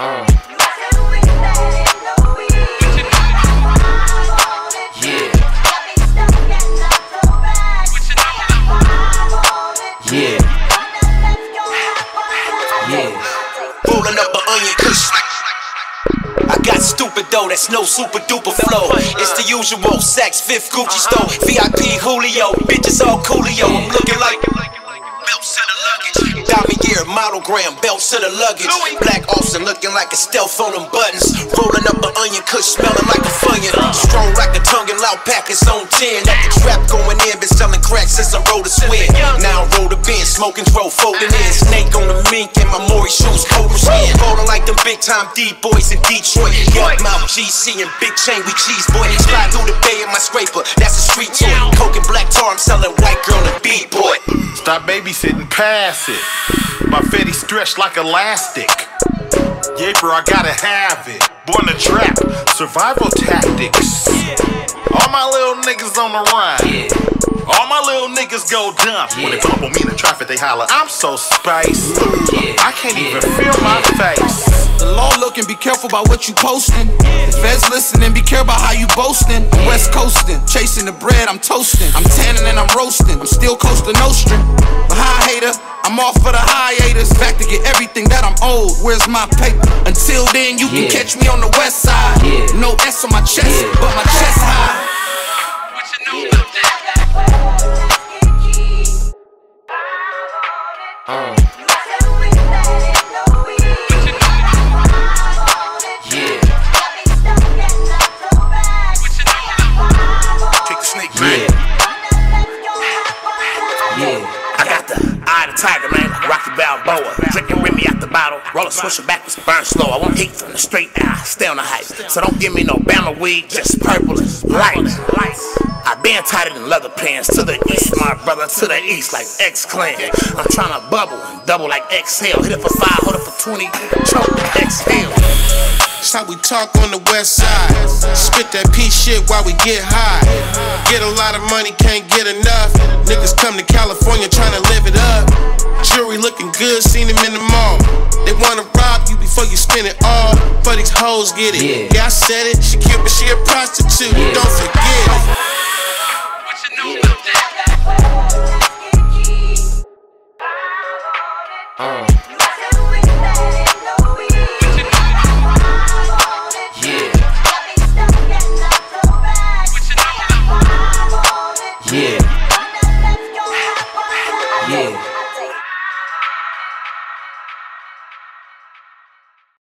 Uh. Stupid though, that's no super duper flow. It's the usual sex, fifth Gucci store. VIP Julio, bitches all coolio. I'm gear, monogram, belts to the luggage. Black Austin looking like a stealth on them buttons. Rolling up an onion kush, smelling like a funyun. Strong like a tongue and loud pack, it's on 10. At the trap going in, been selling crack since I rode a swing. Now I roll the bin, smoking throw, folding in. Snake on the mink and my Mauri shoes, cobra skin. Rolling like them big time D boys in Detroit. Yukmouth, GC and big chain, we cheese boy. Slide through the bay in my scraper, that's a street toy. Coke and black tar, I'm selling white girl and beat boy. Stop babysitting, pass it. My fetty stretched like elastic. Yeah, bro, I gotta have it. Born to trap, survival tactics. All my little niggas on the run. All my little niggas go dumb. When they up on me in the traffic, they holler, I'm so spiced. I can't even feel my face. Careful about what you posting. The feds listening, be careful about how you boasting. I'm west coasting, chasing the bread, I'm toasting. I'm tanning and I'm roasting. I'm still coasting Nostrum. But high hater, I'm off for the hiatus. Back to get everything that I'm owed. Where's my paper? Until then, you can Yeah. catch me on the west side. Yeah. No S on my chest, Yeah. but my chest high. I got the eye of the tiger, man, Rocky Balboa. Drinking Remy out the bottle, roller swishing backwards, burn slow. I want heat from the straight eye, stay on the hype. So don't give me no Bama weed, just purple and light. I been tighter than leather pants to the east, my brother, to the east, like X Clan. I'm trying to bubble and double like exhale. Hit it for five, hold it for 20, choke, exhale. That's how we talk on the west side. Spit that P shit while we get high. Get a lot of money, can't get enough. Niggas come to California trying to live it up. Jewelry looking good, seen him in the mall. They wanna rob you before you spend it all. But these hoes get it. Yeah. Yeah, I said it. She cute, but she a prostitute. Yeah. Don't Yeah.